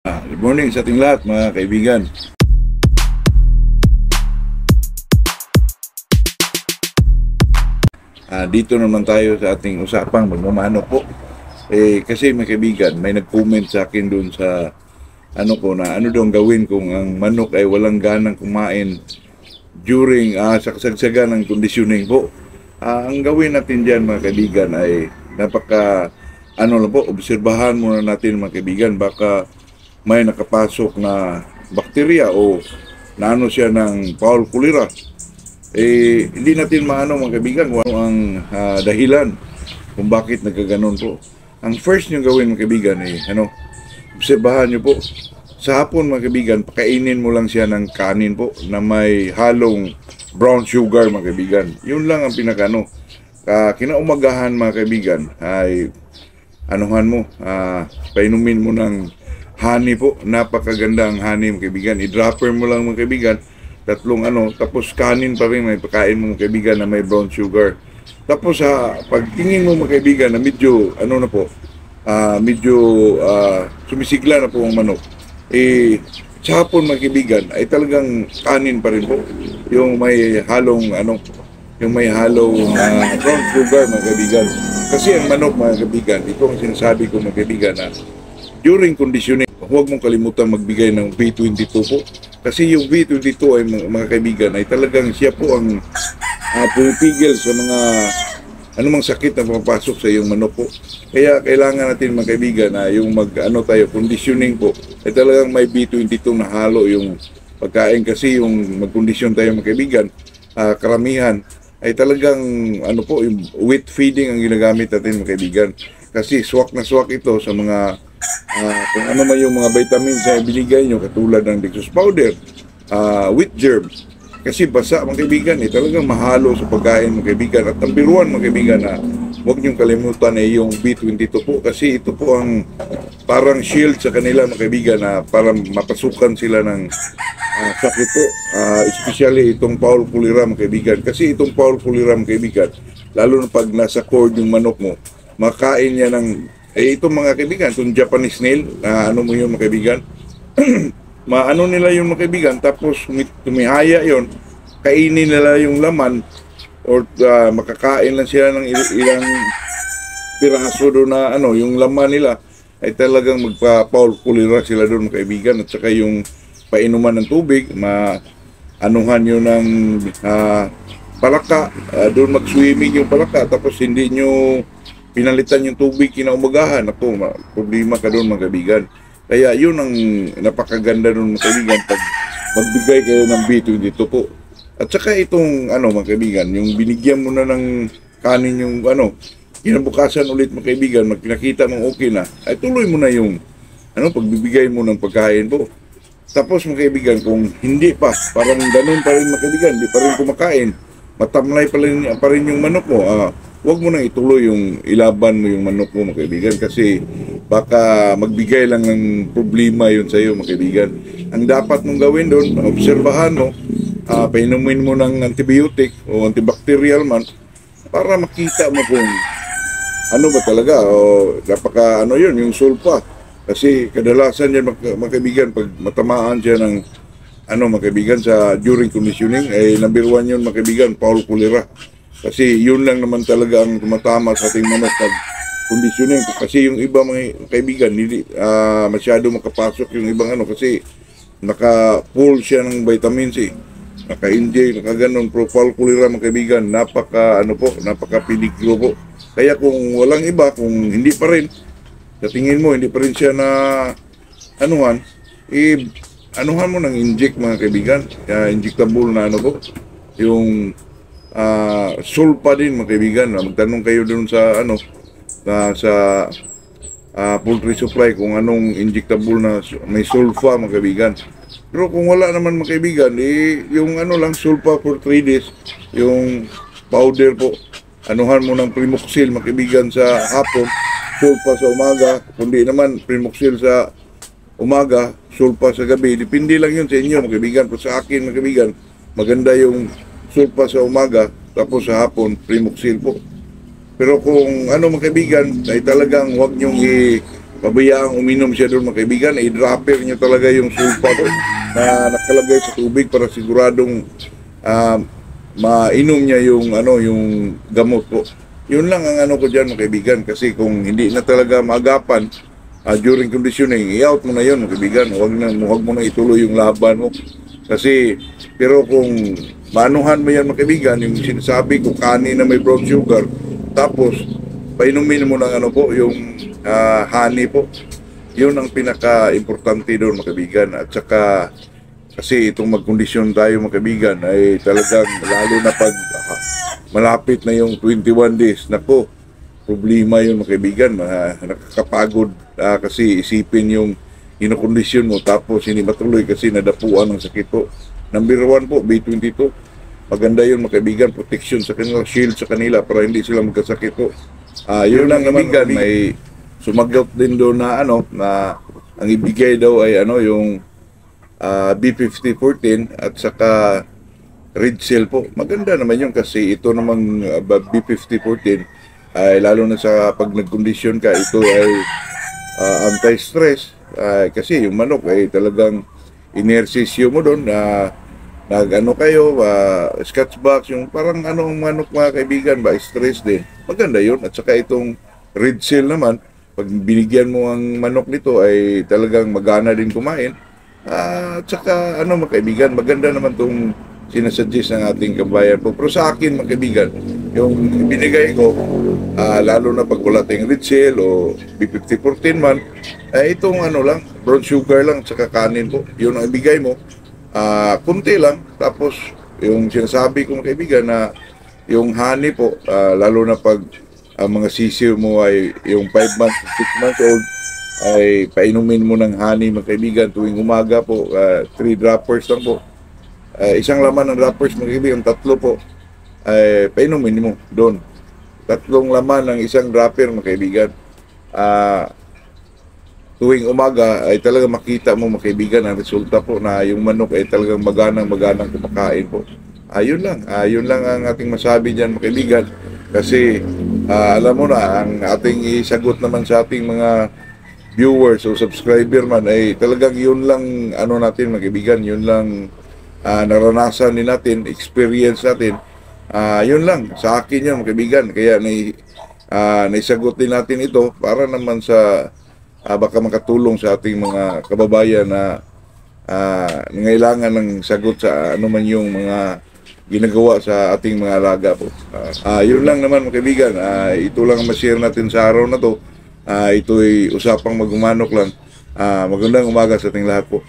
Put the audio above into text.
Ah, Good morning sa ating lahat mga kaibigan. Ah, dito naman tayo sa ating usapang magmamano po. Eh, kasi mga kaibigan, may nag-comment sa akin doon sa ano ko na ano daw gawin kung ang manok ay walang ganang kumain during ah, sa kasagsagan ng conditioning po. Ah, ang gawin natin diyan mga kaibigan ay napaka ano lang po, obserbahan muna natin mga kaibigan baka may nakapasok na bakterya o naano siya ng foul cholera. Eh, hindi natin maano mga kaibigan kung ano ang ah, dahilan kung bakit nagkaganon po. Ang first nyo gawin mga kaibigan ay ano, obserbahan nyo po. Sa hapon mga kaibigan, pakainin mo lang siya ng kanin po na may halong brown sugar mga kaibigan. Yun lang ang pinakano. Uh, kinaumagahan mga kaibigan ay anuhan mo, ah, painumin mo ng honey po. Napakaganda ang honey mga kaibigan. I-dropper mo lang mga kaibigan. Tatlong ano, tapos kanin pa rin may pagkain mo mga kaibigan na may brown sugar. Tapos sa pagtingin mo mga kaibigan na medyo ano na po, ah, medyo ah, sumisigla na po ang manok. Eh sa hapon mga kaibigan ay talagang kanin pa rin po. Yung may halong ano, yung may halong ah, brown sugar mga kaibigan. Kasi ang manok mga kaibigan, ito ang sinasabi ko mga kaibigan na during conditioning, huwag mong kalimutan magbigay ng B22 po. Kasi yung B22 ay mga, kaibigan ay talagang siya po ang uh, pumipigil sa mga anumang sakit na pumapasok sa iyong manok po. Kaya kailangan natin mga kaibigan na yung mag ano tayo conditioning po ay talagang may B22 na halo yung pagkain kasi yung magkondisyon tayo mga kaibigan ah, karamihan ay talagang ano po yung wheat feeding ang ginagamit natin mga kaibigan kasi swak na swak ito sa mga ah, kung ano man yung mga vitamins na binigay nyo katulad ng Dextrose powder ah, wheat germs. Kasi basa mga kaibigan eh talagang mahalo sa pagkain mga kaibigan. At ang biruan mga kaibigan na huwag niyong kalimutan ay yung B22 po. Kasi ito po ang parang shield sa kanila mga kaibigan na para mapasukan sila ng ah, sakit po. Ah, especially itong foul cholera mga kaibigan. Kasi itong foul cholera mga kaibigan lalo na pag nasa cord yung manok mo makain niya ng eh itong mga kaibigan itong Japanese snail na ano mo yun mga kaibigan? Maano nila yung mga kaibigan tapos tumi- tumihaya yon kainin nila yung laman or ah, makakain lang sila ng il- ilang piraso doon na ano yung laman nila ay talagang magpa-foul cholera sila doon mga kaibigan. At saka yung painuman ng tubig ma anuhan nyo ng ah, palaka. Ah, doon mag-swimming yung palaka tapos hindi nyo pinalitan yung tubig kinaumagahan ako ma- problema ka doon mga kaya yun ang napakaganda nun mga kaibigan pag magbigay kayo ng B22 po. At saka itong ano mga yung binigyan mo na ng kanin yung ano, kinabukasan ulit mga kaibigan, mag pinakita mong okay na, ay tuloy mo na yung ano, pagbibigay mo ng pagkain po. Tapos mga kaibigan, kung hindi pa, parang ganun pa rin mga kaibigan, hindi pa rin kumakain, matamlay pa rin, pa rin yung manok mo, ah, huwag mo nang ituloy yung ilaban mo yung manok mo mga kaibigan kasi baka magbigay lang ng problema yun sa iyo mga kaibigan. Ang dapat mong gawin doon, obserbahan mo, ah, painumin mo ng antibiotic o antibacterial man para makita mo kung ano ba talaga o napaka ano yun yung sulfa. Kasi kadalasan yan mga, pag matamaan siya ng ano mga kaibigan sa during conditioning ay number one yun mga kaibigan foul cholera kasi yun lang naman talaga ang tumatama sa ating manok pag conditioning kasi yung iba mga kaibigan hindi ah, masyado makapasok yung ibang ano. Kasi naka full siya ng vitamins eh naka-inject, naka-ganon, profile cholera mga kaibigan, napaka, ano po, napaka peligro po. Kaya kung walang iba, kung hindi pa rin, sa tingin mo, hindi pa rin siya na, anuhan, eh, anuhan mo ng inject mga kaibigan, uh, injectable na ano po, yung ah sulfa din mga kaibigan, magtanong kayo dun sa, ano, na, sa ah, poultry supply kung anong injectable na may sulfa mga kaibigan. Pero kung wala naman mga kaibigan, eh, yung ano lang, sulfa for 3 days, yung powder po, anuhan mo ng primoxil mga kaibigan sa hapon, sulfa sa umaga, kundi naman primoxil sa umaga, sulfa sa gabi. Depende lang yun sa inyo mga kaibigan. Pero sa akin mga kaibigan, maganda yung sulfa sa umaga, tapos sa hapon, primoxil po. Pero kung ano mga kaibigan, ay talagang huwag niyong i pabayaang uminom siya doon mga kaibigan, i-dropper niya talaga yung sulfa po na nakalagay sa tubig para siguradong ah, mainom niya yung ano yung gamot po. Yun lang ang ano ko diyan mga kaibigan kasi kung hindi na talaga maagapan ah, during conditioning, i-out mo na yun mga kaibigan. Huwag na huwag mo na ituloy yung laban mo. Kasi pero kung manuhan mo yan mga kaibigan, yung sinasabi ko kanin na may brown sugar, tapos painumin mo ng ano po, yung ah, honey po. Yun ang pinaka-importante doon mga kaibigan. At saka kasi itong magkondisyon tayo mga kaibigan ay talagang lalo na pag ah, malapit na yung 21 days. Nako, problema yun mga kaibigan. Ma, nakakapagod ah, kasi isipin yung inokondisyon mo tapos hindi matuloy kasi nadapuan ng sakit po. Number one po, B22. Maganda yun mga kaibigan, protection sa kanila, shield sa kanila para hindi sila magkasakit po. Ah, yun lang naman kaibigan, may sumagot din doon na ano, na ang ibigay daw ay ano, yung ah, B5014 at saka Red Cell po. Maganda naman yun kasi ito namang ah, B5014 ay lalo na sa pag nagkondisyon ka, ito ay ah, anti-stress ay kasi yung manok ay talagang inersisyo mo doon na nag ano kayo, uh, scotch box, yung parang ano manok mga kaibigan ba, stress din. Maganda yun. At saka itong red seal naman, pag binigyan mo ang manok nito ay talagang magana din kumain. Ah, at saka ano mga kaibigan, maganda naman itong sinasuggest ng ating kabayan po. Pero sa akin mga kaibigan, yung binigay ko, ah, lalo na pag wala tayong red seal o B5014 man, ay itong ano lang, brown sugar lang, saka kanin po. Yun ang ibigay mo. Ah, kunti lang. Tapos, yung sinasabi ko mga kaibigan na yung honey po, ah, lalo na pag ang mga sisiw mo ay yung 5 months, 6 months old, ay painumin mo ng honey mga kaibigan tuwing umaga po, 3 droppers lang po. Ah, isang laman ng droppers mga kaibigan, tatlo po, ay painumin mo doon. Tatlong laman ng isang dropper mga kaibigan. Ah, tuwing umaga ay talaga makita mo mga kaibigan ang resulta po na yung manok ay talagang maganang maganang kumakain po. Ayun lang, ayun lang ang ating masabi diyan mga kaibigan kasi ah, alam mo na ang ating isagot naman sa ating mga viewers o subscriber man ay talagang yun lang ano natin mga kaibigan, yun lang ah, naranasan din natin, experience natin. Ah, yun lang sa akin yun mga kaibigan kaya nai ah, naisagot din natin ito para naman sa ah, baka makatulong sa ating mga kababayan na ah, nangailangan ng sagot sa ano man yung mga ginagawa sa ating mga alaga po. Ah, ah, yun lang naman mga kaibigan, Ah, ito lang ang ma-share natin sa araw na to. Ah, ito'y usapang magumanok lang. Ah, magandang umaga sa ating lahat po.